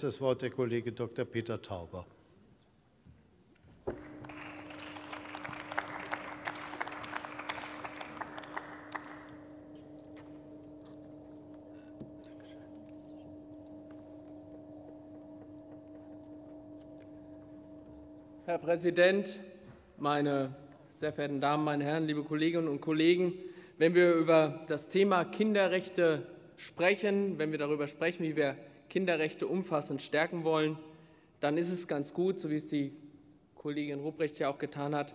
Das Wort der Kollege Dr. Peter Tauber. Herr Präsident, meine sehr verehrten Damen, meine Herren, liebe Kolleginnen und Kollegen! Wenn wir über das Thema Kinderrechte sprechen, wenn wir darüber sprechen, wie wir Kinderrechte umfassend stärken wollen, dann ist es ganz gut, so wie es die Kollegin Ruprecht ja auch getan hat,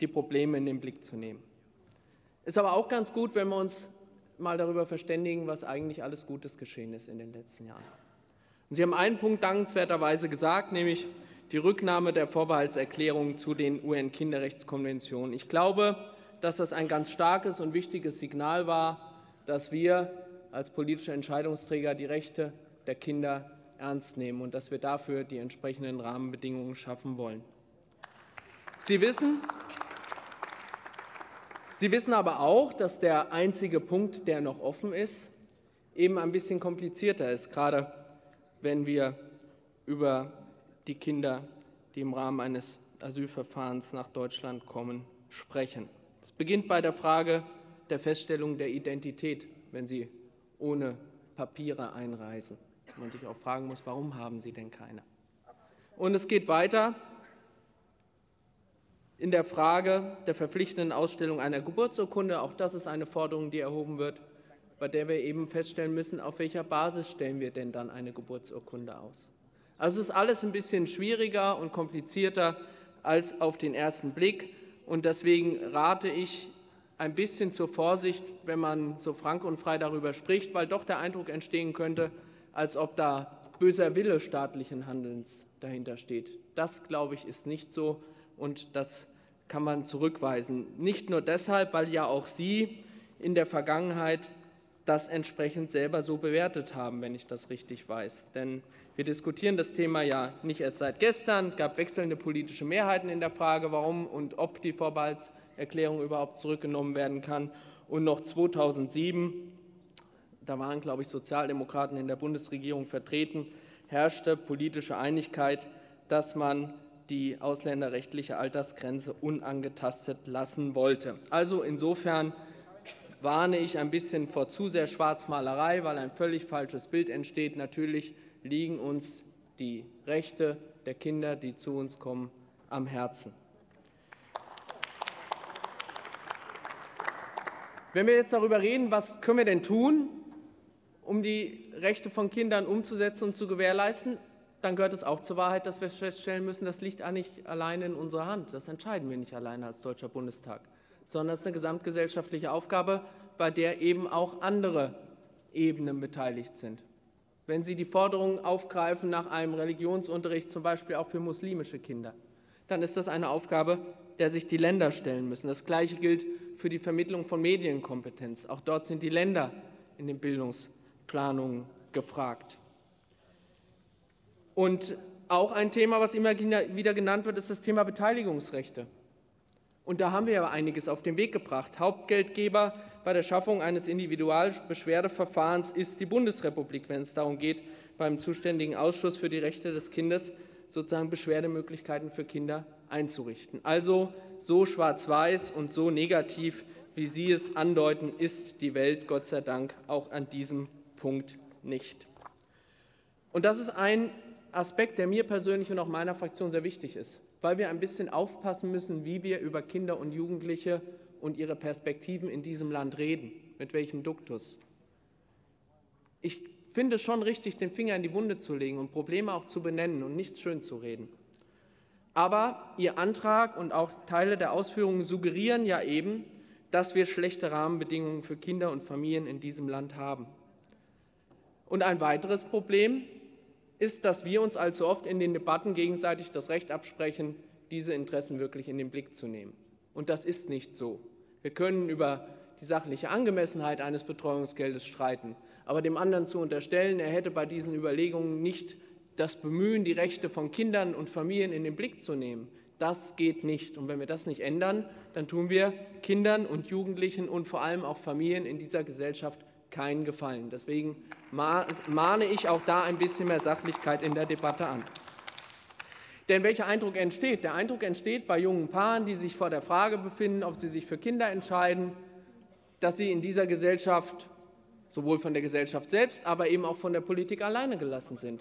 die Probleme in den Blick zu nehmen. Ist aber auch ganz gut, wenn wir uns mal darüber verständigen, was eigentlich alles Gutes geschehen ist in den letzten Jahren. Und Sie haben einen Punkt dankenswerterweise gesagt, nämlich die Rücknahme der Vorbehaltserklärung zu den UN-Kinderrechtskonventionen. Ich glaube, dass das ein ganz starkes und wichtiges Signal war, dass wir als politische Entscheidungsträger die Rechte der Kinder ernst nehmen und dass wir dafür die entsprechenden Rahmenbedingungen schaffen wollen. Sie wissen, Sie wissen aber auch, dass der einzige Punkt, der noch offen ist, eben ein bisschen komplizierter ist, gerade wenn wir über die Kinder, die im Rahmen eines Asylverfahrens nach Deutschland kommen, sprechen. Es beginnt bei der Frage der Feststellung der Identität, wenn sie ohne Papiere einreisen. Man sich auch fragen muss, warum haben sie denn keine? Und es geht weiter in der Frage der verpflichtenden Ausstellung einer Geburtsurkunde. Auch das ist eine Forderung, die erhoben wird, bei der wir eben feststellen müssen, auf welcher Basis stellen wir denn dann eine Geburtsurkunde aus. Also ist alles ein bisschen schwieriger und komplizierter als auf den ersten Blick. Und deswegen rate ich ein bisschen zur Vorsicht, wenn man so frank und frei darüber spricht, weil doch der Eindruck entstehen könnte, als ob da böser Wille staatlichen Handelns dahinter steht. Das, glaube ich, ist nicht so und das kann man zurückweisen. Nicht nur deshalb, weil ja auch Sie in der Vergangenheit das entsprechend selber so bewertet haben, wenn ich das richtig weiß. Denn wir diskutieren das Thema ja nicht erst seit gestern. Es gab wechselnde politische Mehrheiten in der Frage, warum und ob die Vorbehalts Erklärung überhaupt zurückgenommen werden kann. Und noch 2007, da waren, glaube ich, Sozialdemokraten in der Bundesregierung vertreten, herrschte politische Einigkeit, dass man die ausländerrechtliche Altersgrenze unangetastet lassen wollte. Also insofern warne ich ein bisschen vor zu sehr Schwarzmalerei, weil ein völlig falsches Bild entsteht. Natürlich liegen uns die Rechte der Kinder, die zu uns kommen, am Herzen. Wenn wir jetzt darüber reden, was können wir denn tun, um die Rechte von Kindern umzusetzen und zu gewährleisten, dann gehört es auch zur Wahrheit, dass wir feststellen müssen, das liegt nicht allein in unserer Hand. Das entscheiden wir nicht alleine als Deutscher Bundestag, sondern es ist eine gesamtgesellschaftliche Aufgabe, bei der eben auch andere Ebenen beteiligt sind. Wenn Sie die Forderungen aufgreifen nach einem Religionsunterricht, zum Beispiel auch für muslimische Kinder, dann ist das eine Aufgabe, der sich die Länder stellen müssen. Das Gleiche gilt für die Vermittlung von Medienkompetenz. Auch dort sind die Länder in den Bildungsplanungen gefragt. Und auch ein Thema, was immer wieder genannt wird, ist das Thema Beteiligungsrechte. Und da haben wir ja einiges auf den Weg gebracht. Hauptgeldgeber bei der Schaffung eines Individualbeschwerdeverfahrens ist die Bundesrepublik, wenn es darum geht, beim zuständigen Ausschuss für die Rechte des Kindes sozusagen Beschwerdemöglichkeiten für Kinder einzurichten. Also so schwarz-weiß und so negativ, wie Sie es andeuten, ist die Welt Gott sei Dank auch an diesem Punkt nicht. Und das ist ein Aspekt, der mir persönlich und auch meiner Fraktion sehr wichtig ist, weil wir ein bisschen aufpassen müssen, wie wir über Kinder und Jugendliche und ihre Perspektiven in diesem Land reden, mit welchem Duktus. Ich finde es schon richtig, den Finger in die Wunde zu legen und Probleme auch zu benennen und nichts schön zu reden. Aber Ihr Antrag und auch Teile der Ausführungen suggerieren ja eben, dass wir schlechte Rahmenbedingungen für Kinder und Familien in diesem Land haben. Und ein weiteres Problem ist, dass wir uns allzu oft in den Debatten gegenseitig das Recht absprechen, diese Interessen wirklich in den Blick zu nehmen. Und das ist nicht so. Wir können über die sachliche Angemessenheit eines Betreuungsgeldes streiten, aber dem anderen zu unterstellen, er hätte bei diesen Überlegungen nicht das Bemühen, die Rechte von Kindern und Familien in den Blick zu nehmen, das geht nicht. Und wenn wir das nicht ändern, dann tun wir Kindern und Jugendlichen und vor allem auch Familien in dieser Gesellschaft keinen Gefallen. Deswegen mahne ich auch da ein bisschen mehr Sachlichkeit in der Debatte an. Denn welcher Eindruck entsteht? Der Eindruck entsteht bei jungen Paaren, die sich vor der Frage befinden, ob sie sich für Kinder entscheiden, dass sie in dieser Gesellschaft sowohl von der Gesellschaft selbst, aber eben auch von der Politik alleine gelassen sind.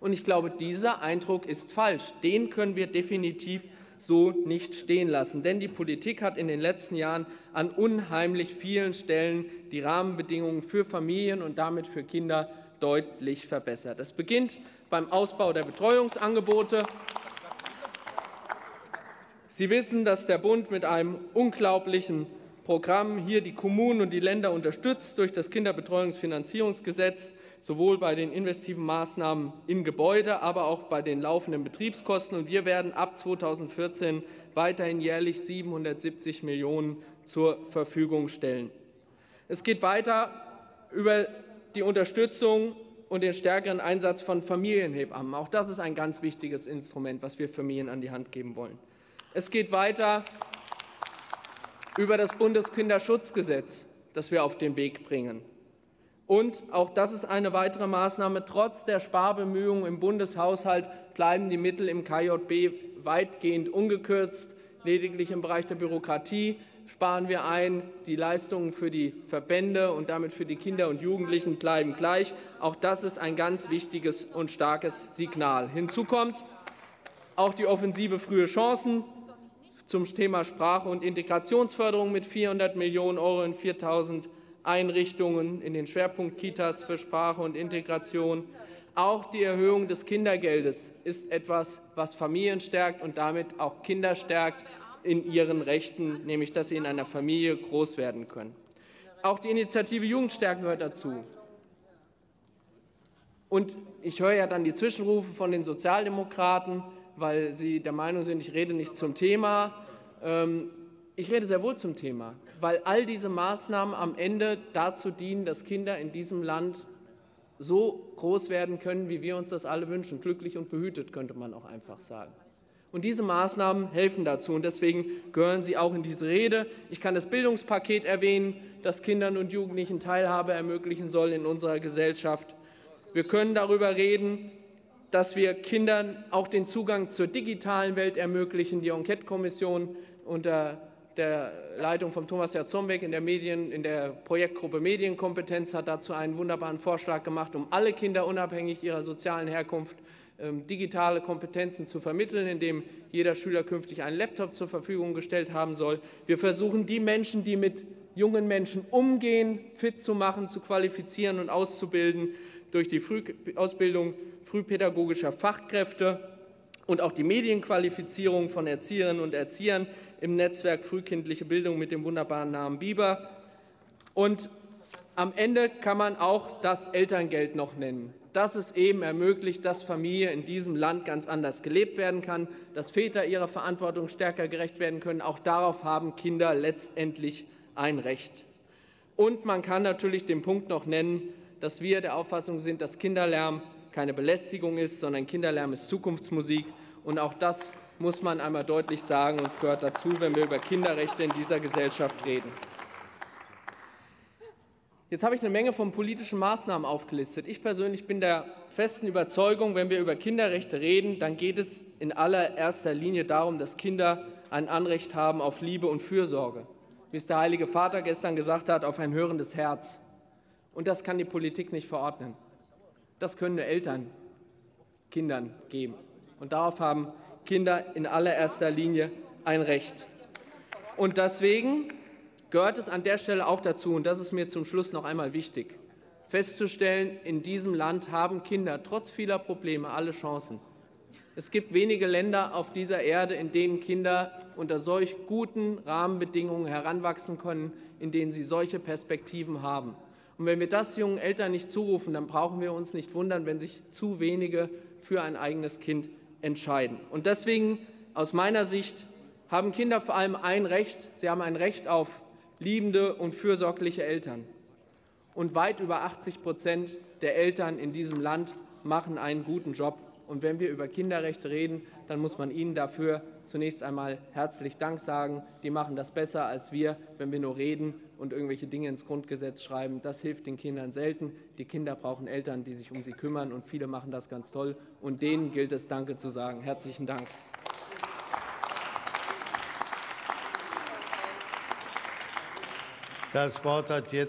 Und ich glaube, dieser Eindruck ist falsch. Den können wir definitiv so nicht stehen lassen. Denn die Politik hat in den letzten Jahren an unheimlich vielen Stellen die Rahmenbedingungen für Familien und damit für Kinder deutlich verbessert. Es beginnt beim Ausbau der Betreuungsangebote. Sie wissen, dass der Bund mit einem unglaublichen Programm hier die Kommunen und die Länder unterstützt durch das Kinderbetreuungsfinanzierungsgesetz, sowohl bei den investiven Maßnahmen in Gebäude, aber auch bei den laufenden Betriebskosten. Und wir werden ab 2014 weiterhin jährlich 770 Millionen zur Verfügung stellen. Es geht weiter über die Unterstützung und den stärkeren Einsatz von Familienhebammen. Auch das ist ein ganz wichtiges Instrument, was wir Familien an die Hand geben wollen. Es geht weiter über das Bundeskinderschutzgesetz, das wir auf den Weg bringen. Und auch das ist eine weitere Maßnahme. Trotz der Sparbemühungen im Bundeshaushalt bleiben die Mittel im KJB weitgehend ungekürzt. Lediglich im Bereich der Bürokratie sparen wir ein. Die Leistungen für die Verbände und damit für die Kinder und Jugendlichen bleiben gleich. Auch das ist ein ganz wichtiges und starkes Signal. Hinzu kommt auch die Offensive Frühe Chancen zum Thema Sprache- und Integrationsförderung mit 400 Millionen Euro in 4.000 Einrichtungen in den Schwerpunkt Kitas für Sprache und Integration. Auch die Erhöhung des Kindergeldes ist etwas, was Familien stärkt und damit auch Kinder stärkt in ihren Rechten, nämlich dass sie in einer Familie groß werden können. Auch die Initiative Jugendstärken gehört dazu. Und ich höre ja dann die Zwischenrufe von den Sozialdemokraten, weil sie der Meinung sind, ich rede nicht zum Thema. Ähm, ich rede sehr wohl zum Thema, weil all diese Maßnahmen am Ende dazu dienen, dass Kinder in diesem Land so groß werden können, wie wir uns das alle wünschen. Glücklich und behütet, könnte man auch einfach sagen. Und diese Maßnahmen helfen dazu und deswegen gehören sie auch in diese Rede. Ich kann das Bildungspaket erwähnen, das Kindern und Jugendlichen Teilhabe ermöglichen soll in unserer Gesellschaft. Wir können darüber reden, dass wir Kindern auch den Zugang zur digitalen Welt ermöglichen. Die Enquete-Kommission unter der Leitung von Thomas Jarzombeck in der, Medien, in der Projektgruppe Medienkompetenz hat dazu einen wunderbaren Vorschlag gemacht, um alle Kinder unabhängig ihrer sozialen Herkunft ähm, digitale Kompetenzen zu vermitteln, indem jeder Schüler künftig einen Laptop zur Verfügung gestellt haben soll. Wir versuchen, die Menschen, die mit jungen Menschen umgehen, fit zu machen, zu qualifizieren und auszubilden durch die Frühausbildung frühpädagogischer Fachkräfte und auch die Medienqualifizierung von Erzieherinnen und Erziehern im Netzwerk Frühkindliche Bildung mit dem wunderbaren Namen Biber. Und am Ende kann man auch das Elterngeld noch nennen. Das es eben ermöglicht, dass Familie in diesem Land ganz anders gelebt werden kann, dass Väter ihrer Verantwortung stärker gerecht werden können. Auch darauf haben Kinder letztendlich ein Recht. Und man kann natürlich den Punkt noch nennen, dass wir der Auffassung sind, dass Kinderlärm keine Belästigung ist, sondern Kinderlärm ist Zukunftsmusik. Und auch das muss man einmal deutlich sagen. Und es gehört dazu, wenn wir über Kinderrechte in dieser Gesellschaft reden. Jetzt habe ich eine Menge von politischen Maßnahmen aufgelistet. Ich persönlich bin der festen Überzeugung, wenn wir über Kinderrechte reden, dann geht es in allererster Linie darum, dass Kinder ein Anrecht haben auf Liebe und Fürsorge. Wie es der Heilige Vater gestern gesagt hat, auf ein hörendes Herz. Und das kann die Politik nicht verordnen. Das können nur Eltern Kindern geben. Und darauf haben Kinder in allererster Linie ein Recht. Und deswegen gehört es an der Stelle auch dazu, und das ist mir zum Schluss noch einmal wichtig, festzustellen, in diesem Land haben Kinder trotz vieler Probleme alle Chancen. Es gibt wenige Länder auf dieser Erde, in denen Kinder unter solch guten Rahmenbedingungen heranwachsen können, in denen sie solche Perspektiven haben. Und wenn wir das jungen Eltern nicht zurufen, dann brauchen wir uns nicht wundern, wenn sich zu wenige für ein eigenes Kind entscheiden. Und deswegen aus meiner Sicht haben Kinder vor allem ein Recht. Sie haben ein Recht auf liebende und fürsorgliche Eltern. Und weit über 80 Prozent der Eltern in diesem Land machen einen guten Job. Und wenn wir über Kinderrechte reden, dann muss man ihnen dafür zunächst einmal herzlich Dank sagen. Die machen das besser als wir, wenn wir nur reden und irgendwelche Dinge ins Grundgesetz schreiben. Das hilft den Kindern selten. Die Kinder brauchen Eltern, die sich um sie kümmern. Und viele machen das ganz toll. Und denen gilt es Danke zu sagen. Herzlichen Dank. Das Wort hat jetzt